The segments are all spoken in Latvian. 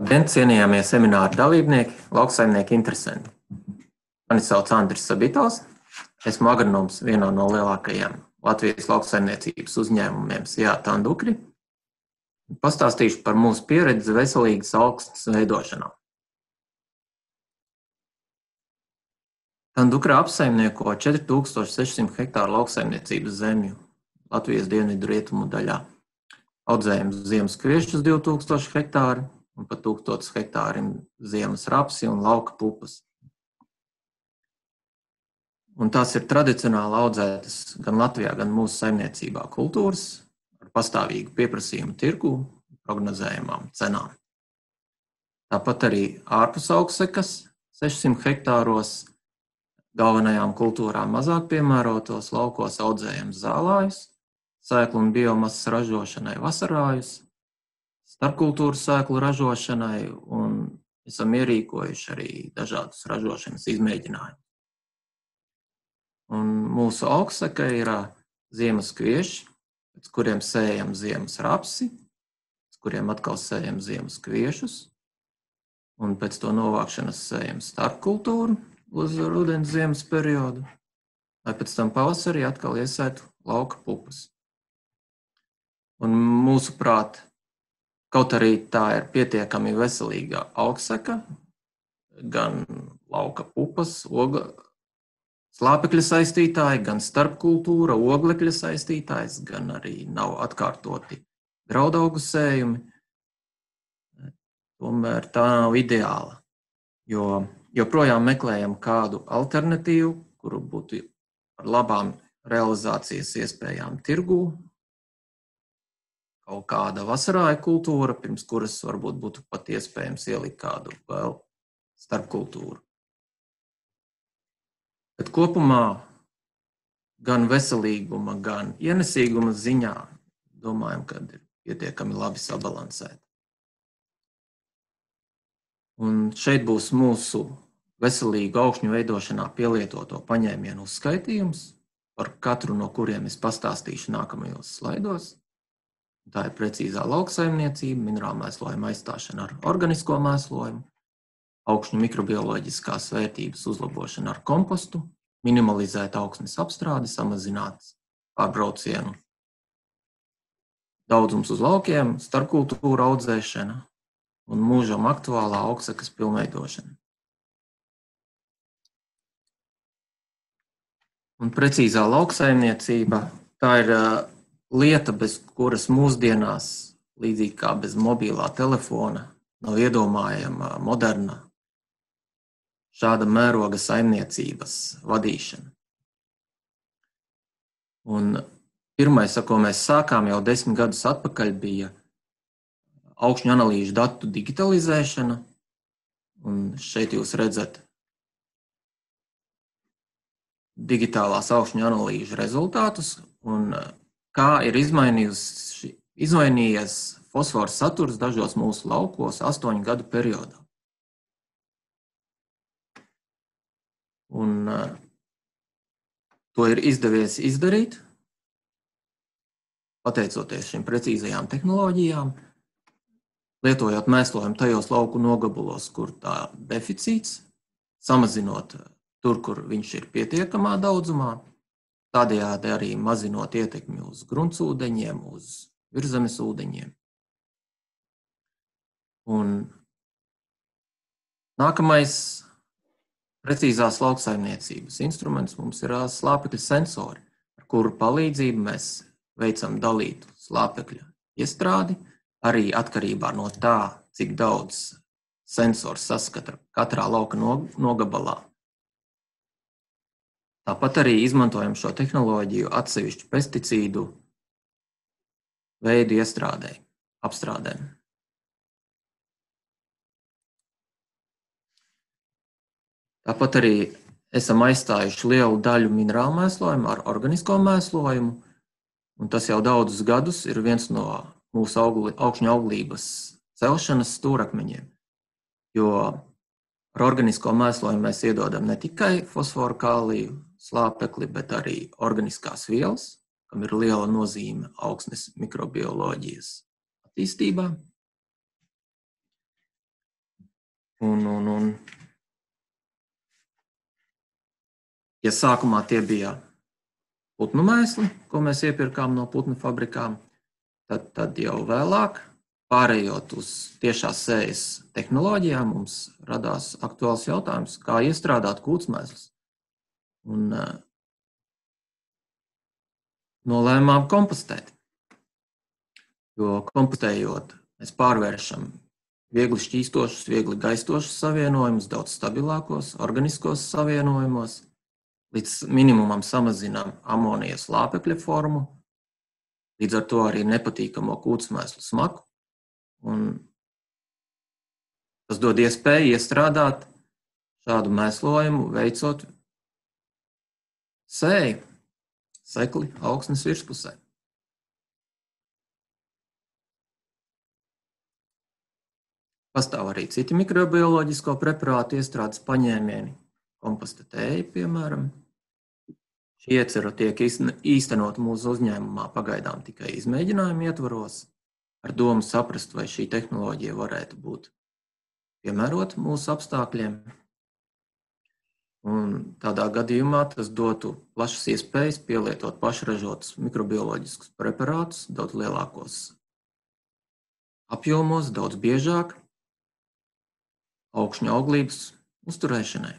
Labdien, cienījamie semināra dalībnieki, lauksaimnieki, interesanti. Mani sauc Andris Sabitovs. Esmu agronoms vienā no lielākajiem Latvijas lauksaimniecības uzņēmumiem Sijā Tandukri. Pastāstīšu par mūsu pieredzi veselīgas augstas veidošanā. Tandukra apsaimnieko 4600 hektāru lauksaimniecības zemju Latvijas dienvidu rietumu daļā. Audzējam ziemas kviešus 2000 hektāru, un pat 1000 hektāriem ziemas rapsi un lauka pupas. Un tās ir tradicionāli audzētas gan Latvijā, gan mūsu saimniecībā kultūras ar pastāvīgu pieprasījumu tirgu, prognozējumām cenām. Tāpat arī ārpus augstsekas 600 hektāros galvenajām kultūrām mazāk piemērotos laukos audzējam zālājus, sēklu un biomasas ražošanai vasarājus, starpkultūru sēklu ražošanai un esam ierīkojuši arī dažādus ražošanas izmēģinājumus. Un mūsu augstsaka ir ziemas kvieši, pēc kuriem sējam ziemas rapsi, pēc kuriem atkal sējam ziemas kviešus, un pēc to novākšanas sējam starpkultūru uz rudens ziemas periodu, lai pēc tam pavasarī atkal iesētu lauka pupas. Un mūsuprāt, Kaut arī tā ir pietiekami veselīga augstseka, gan lauka pupas, oga, slāpekļa saistītāji, gan starpkultūra, oglekļa saistītājs, gan arī nav atkārtoti graudaugu sējumi. Tomēr tā nav ideāla, jo joprojām meklējam kādu alternatīvu, kuru būtu ar labām realizācijas iespējām tirgū, kaut kāda vasarāja kultūra, pirms kuras varbūt būtu pat iespējams ielikt kādu vēl starpkultūru. Bet kopumā gan veselīguma, gan ienesīguma ziņā domājam, ka ir pietiekami labi sabalansēta. Un šeit būs mūsu veselīgu augšņu veidošanā pielietoto paņēmienu uzskaitījums, par katru no kuriem es pastāstīšu nākamajos slaidos. Tā ir precīzā lauksaimniecība, minerālu mēslojuma aizstāšana ar organisko mēslojumu, augšņu mikrobioloģiskās vērtības uzlabošana ar kompostu, minimalizēt augsnes apstrādi, samazināt pārbraucienu daudzums uz laukiem, starpkultūra audzēšana un mūžam aktuālā augstsakas pilnveidošana. Un precīzā lauksaimniecība tā ir lieta, bez kuras mūsdienās, līdzīgi kā bez mobilā telefona, nav iedomājama moderna šāda mēroga saimniecības vadīšana. Un pirmais, ar ko mēs sākām jau desmit gadus atpakaļ, bija augšņu analīžu datu digitalizēšana. Un šeit jūs redzat digitālās augšņu analīžu rezultātus. Un kā ir izmainījies fosfora saturs dažos mūsu laukos astoņu gadu periodā. Un, uh, to ir izdevies izdarīt pateicoties šīm precīzajām tehnoloģijām, lietojot mēslojumu tajos lauku nogabalos, kur tā deficīts, samazinot tur, kur viņš ir pietiekamā daudzumā, tādējādi arī mazinot ietekmi uz gruntsūdeņiem, uz virzemes ūdeņiem. Un nākamais precīzās lauksaimniecības instruments mums ir slāpekļa sensori, ar kuru palīdzību mēs veicam dalītu slāpekļa iestrādi, arī atkarībā no tā, cik daudz sensors saskata katrā lauka nogabalā Tāpat arī izmantojam šo tehnoloģiju atsevišķu pesticīdu veidu iestrādē, apstrādē. Tāpat arī esam aizstājuši lielu daļu minerālu mēslojumu ar organisko mēslojumu, un tas jau daudzus gadus ir viens no mūsu augli, augšņu auglības celšanas stūrakmeņiem. Jo ar organisko mēslojumu mēs iedodam ne tikai fosforu, kāliju, slāpekli, bet arī organiskās vielas, kam ir liela nozīme augsnes mikrobioloģijas attīstībā. Un, un, un, ja sākumā tie bija putnu mēsli, ko mēs iepirkām no putnu fabrikām, tad, tad jau vēlāk, pārējot uz tiešās sējas tehnoloģijām, mums radās aktuāls jautājums, kā iestrādāt kūtsmēslus. Un uh, nolēmām kompostēt. Jo kompostējot, mēs pārvēršam viegli šķīstošus, viegli gaistošus savienojumus, daudz stabilākos, organiskos savienojumos, līdz minimumam samazinām amonijas lāpekļa formu, līdz ar to arī nepatīkamo kūtsmēslu smaku. Un tas dod iespēju iestrādāt šādu mēslojumu, veicot sēju, sekli augsnes virspusē. Pastāv arī citi mikrobioloģisko preparātu iestrādes paņēmieni, komposta tēja, piemēram. Šī iecera tiek īstenot mūsu uzņēmumā pagaidām tikai izmēģinājumu ietvaros, ar domu saprast, vai šī tehnoloģija varētu būt piemērota mūsu apstākļiem. Un tādā gadījumā tas dotu plašas iespējas pielietot pašražotus mikrobioloģiskus preparātus daudz lielākos apjomos, daudz biežāk, augšņu auglības uzturēšanai.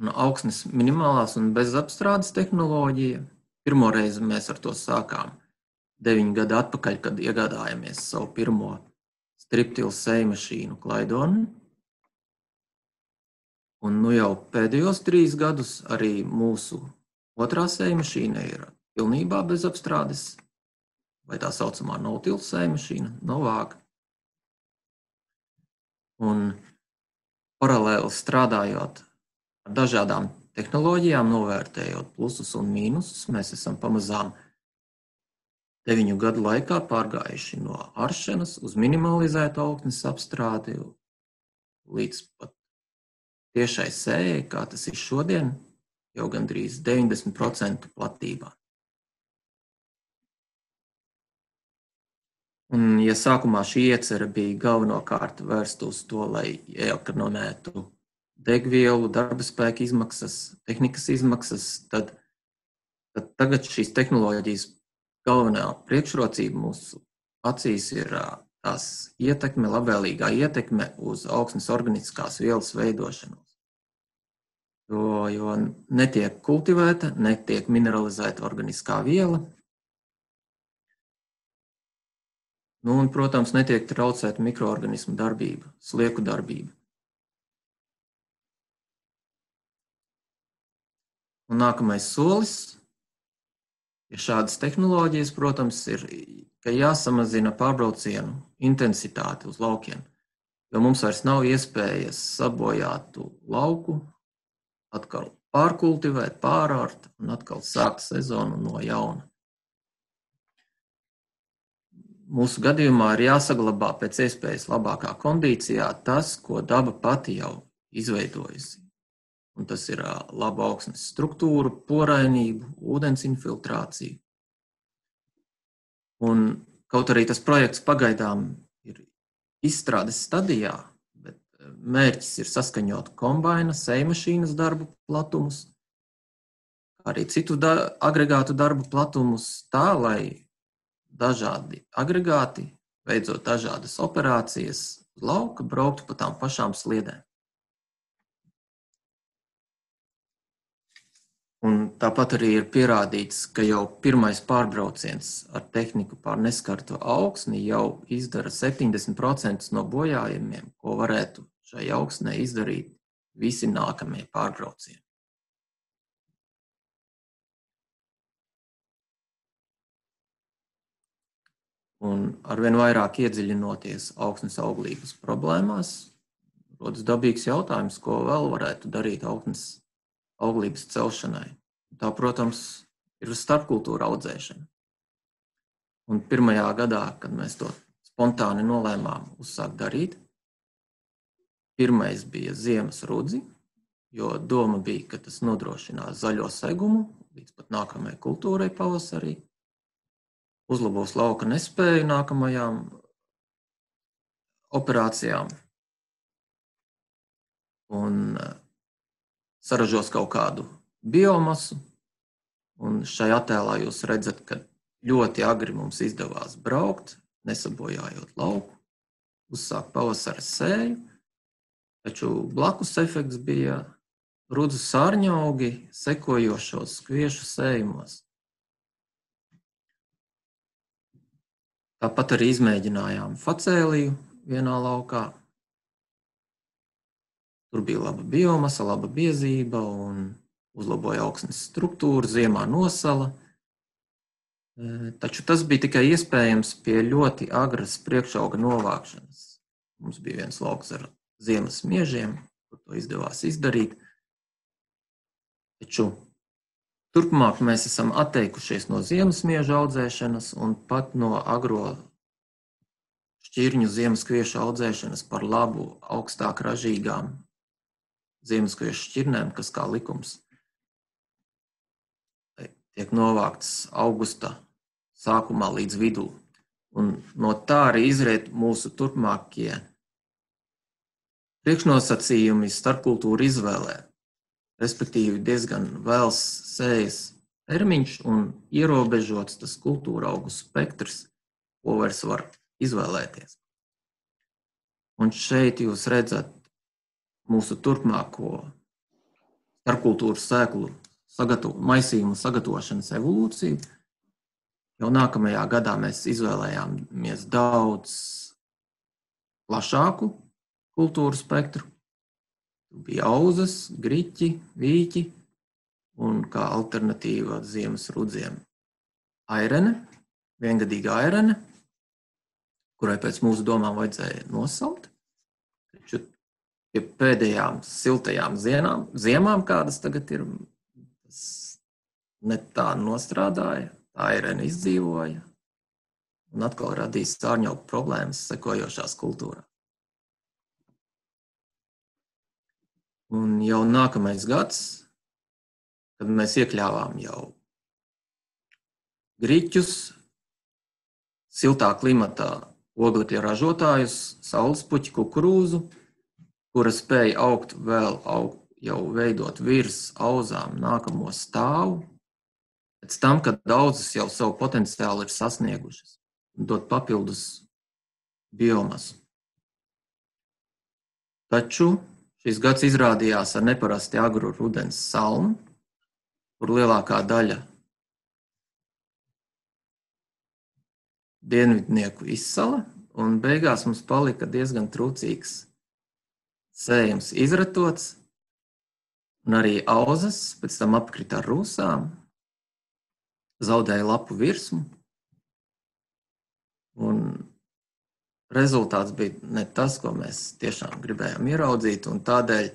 No augsnes minimālās un bezapstrādes tehnoloģija. Pirmo reizi mēs ar to sākām deviņu gadu atpakaļ, kad iegādājāmies savu pirmo striptilu sēju mašīnu Klaidonu. Un nu jau pēdējos trīs gadus arī mūsu otrā sēju mašīna ir pilnībā bez apstrādes vai tā saucamā no-till sēja mašīna, Novāka. Un paralēli strādājot ar dažādām tehnoloģijām, novērtējot plusus un mīnusus, mēs esam pamazām deviņu gadu laikā pārgājuši no aršanas uz minimalizētu augstnes apstrādi līdz pat tiešai sējai, kā tas ir šodien, jau gandrīz 90% platībā. Un, ja sākumā šī iecerē bija galvenokārt vērsta uz to, lai iekonomētu degvielu, darba spēka izmaksas, tehnikas izmaksas, tad, tad tagad šīs tehnoloģijas galvenā priekšrocība mūsu acīs ir tās ietekme, labvēlīgā ietekme uz augsnes organiskās vielas veidošanos. Jo, jo netiek kultivēta, netiek mineralizēta organiskā viela, Nu, un, protams, netiek traucēta mikroorganismu darbība, slieku darbība. Un nākamais solis ir šādas tehnoloģijas, protams, ir, jāsamazina pārbraucienu intensitāte uz laukiem, jo mums vairs nav iespējas sabojātu lauku, atkal pārkultivēt, pārārt un atkal sākt sezonu no jauna mūsu gadījumā ir jāsaglabā pēc iespējas labākā kondīcijā tas, ko daba pati jau izveidojusi. Un tas ir laba augsnes struktūra, porainība, ūdens infiltrācija. Un kaut arī tas projekts pagaidām ir izstrādes stadijā, bet mērķis ir saskaņot kombaina, sejmašīnas darbu platumus, arī citu da agregātu darbu platumus tā, lai dažādi agregāti, veicot dažādas operācijas lauka, brauktu pa tām pašām sliedēm. Un tāpat arī ir pierādīts, ka jau pirmais pārbrauciens ar tehniku pār neskartu augsni jau izdara 70% no bojājumiem, ko varētu šai augsnē izdarīt visi nākamie pārbraucieni. Un arvien vairāk iedziļinoties augsnes auglības problēmās, rodas dabīgs jautājums, ko vēl varētu darīt augsnes auglības celšanai. Tā, protams, ir starpkultūra audzēšana. Un pirmajā gadā, kad mēs to spontāni nolēmām uzsākt darīt, pirmais bija ziemas rudzi, jo doma bija, ka tas nodrošinās zaļo segumu līdz pat nākamajai kultūrai pavasarī. uzlabos lauka nespēju nākamajām operācijām un saražos kaut kādu biomasu. Un šajā attēlā jūs redzat, ka ļoti agri mums izdevās braukt, nesabojājot lauku, uzsākt pavasara sēju. Taču blakus efekts bija rudzu sārņaugi sekojošos kviešu sējumos. Tāpat arī izmēģinājām facēliju vienā laukā. Tur bija laba biomasa, laba biezība un uzlaboja augsnes struktūru, ziemā nosala. Taču tas bija tikai iespējams pie ļoti agras priekšauga novākšanas. Mums bija viens lauks ar ziemas miežiem, kur to izdevās izdarīt. Taču turpmāk mēs esam atteikušies no ziemas mieža audzēšanas un pat no agro šķirņu ziemaskviešu audzēšanas par labu augstāk ražīgām ziemaskviešu šķirnēm, kas kā likums tiek novākts augusta sākumā līdz vidū. Un no tā arī izriet mūsu turpmākie priekšnosacījumi starpkultūra izvēlē respektīvi diezgan vēls sējas termiņš un ierobežots tas kultūra augu spektrs, ko vairs var izvēlēties. Un šeit jūs redzat mūsu turpmāko starpkultūras sēklu sagatavo, maisījumu sagatavošanas evolūciju. Jau nākamajā gadā mēs izvēlējāmies daudz plašāku kultūru spektru, bija auzas, griķi, vīķi un kā alternatīva ziemas rudziem airene, viengadīga airene, kurai pēc mūsu domām vajadzēja nosaukt. Pie pēdējām siltajām ziemām, ziemām kādas tagad ir, tas ne tā nostrādāja, tā airene izdzīvoja un atkal radīs sārņauku problēmas sekojošās kultūrās. Un jau nākamais gads, kad mēs iekļāvām jau grīķus, siltā klimatā oglekļa ražotājus, saules puķu kukurūzu, kura spēja augt vēl augt, jau veidot virs auzām nākamo stāvu, pēc tam, kad daudzas jau savu potenciālu ir sasniegušas, un dot papildus biomasu. Taču Šis gads izrādījās ar neparasti agru rudens salmu, kur lielākā daļa dienvidnieku izsala, un beigās mums palika diezgan trūcīgs sējums izratots, un arī auzas pēc tam apkrita ar rūsām, zaudēja lapu virsmu, un rezultāts bija ne tas, ko mēs tiešām gribējām ieraudzīt. Tādēļ,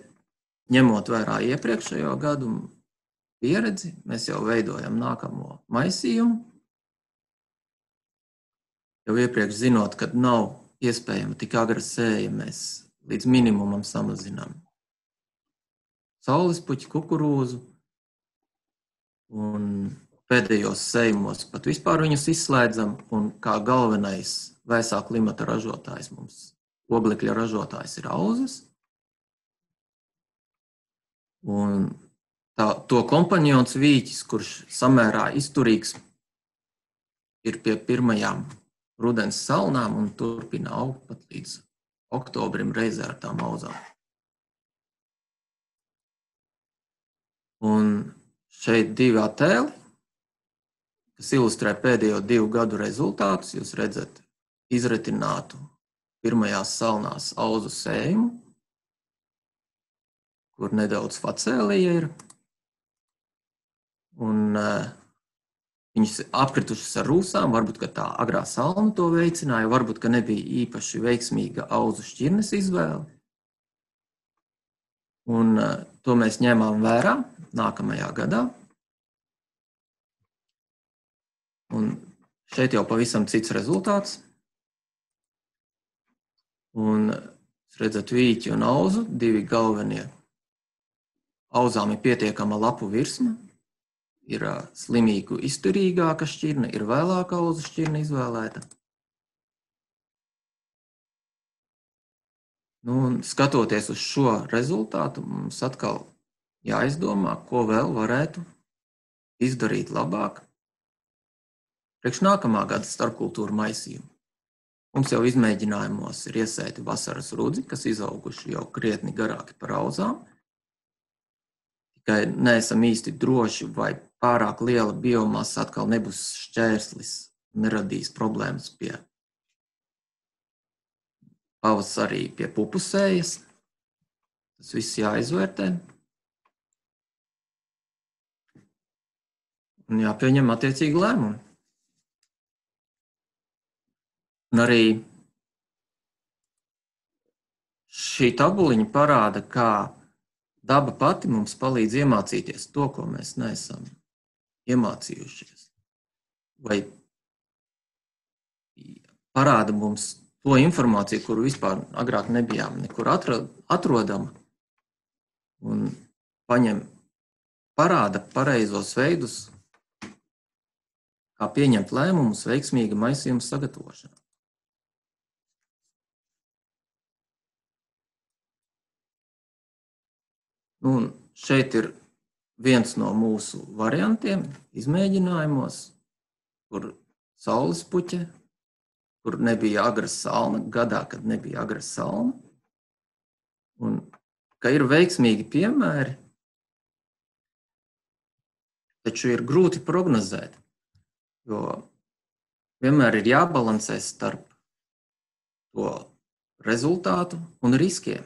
ņemot vērā iepriekšējo gadu pieredzi, mēs jau veidojam nākamo maisījumu. Jau iepriekš zinot, ka nav iespējama tik agra sēja, mēs līdz minimumam samazinām saules puķu, kukurūzu. Un pēdējos sējumos pat vispār viņus izslēdzam, un kā galvenais vēsā klimata ražotājs mums, oglekļa ražotājs ir auzas. Un tā, to kompanjons vīķis, kurš samērā izturīgs, ir pie pirmajām rudens salnām un turpina augt pat līdz oktobrim reizē ar tām auzām. Un šeit divi attēli, kas ilustrē pēdējo divu gadu rezultātus. Jūs redzat izretinātu pirmajās salnās auzu sējumu, kur nedaudz facēlija ir. Un, uh, viņas apkritušas ar rūsām, varbūt tā agrā salma to veicināja, varbūt nebija īpaši veiksmīga auzu šķirnes izvēle. Un, uh, to mēs ņēmām vērā nākamajā gadā. Un šeit jau pavisam cits rezultāts. Un jūs redzat, vīķi un auzu, divi galvenie. Auzām ir pietiekama lapu virsma, ir slimīgu izturīgāka šķirne, ir vēlākā auzu šķirne izvēlēta. Nu, un skatoties uz šo rezultātu, mums atkal jāizdomā, ko vēl varētu izdarīt labāk priekš nākamā gada starpkultūra maisījumu. Mums jau izmēģinājumos ir iesēti vasaras rudzi, kas izauguši jau krietni garāki par auzām. Tikai neesam īsti droši, vai pārāk liela biomasa atkal nebūs šķērslis, neradīs problēmas pie pavasarī pie pupusējas. Tas viss jāizvērtē. Un jāpieņem attiecīgi lēmumi. Un arī šī tabuliņa parāda, kā daba pati mums palīdz iemācīties to, ko mēs neesam iemācījušies. Vai parāda mums to informāciju, kuru vispār agrāk nebijām nekur atrodama, un paņem, parāda pareizos veidus, kā pieņemt lēmumus veiksmīga maisījuma sagatavošanā. Nu, šeit ir viens no mūsu variantiem, izmēģinājumos, kur saules puķe, kur nebija agra salna, gadā, kad nebija agra salna. Un ka ir veiksmīgi piemēri, taču ir grūti prognozēt, jo vienmēr ir jābalansē starp to rezultātu un riskiem.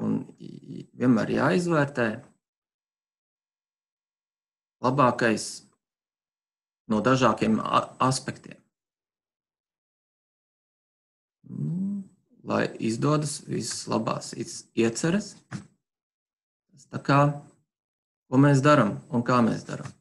Un vienmēr jāizvērtē labākais no dažādiem aspektiem. Nu, lai izdodas visas labās ieceres, tas tā kā, ko mēs darām un kā mēs darām.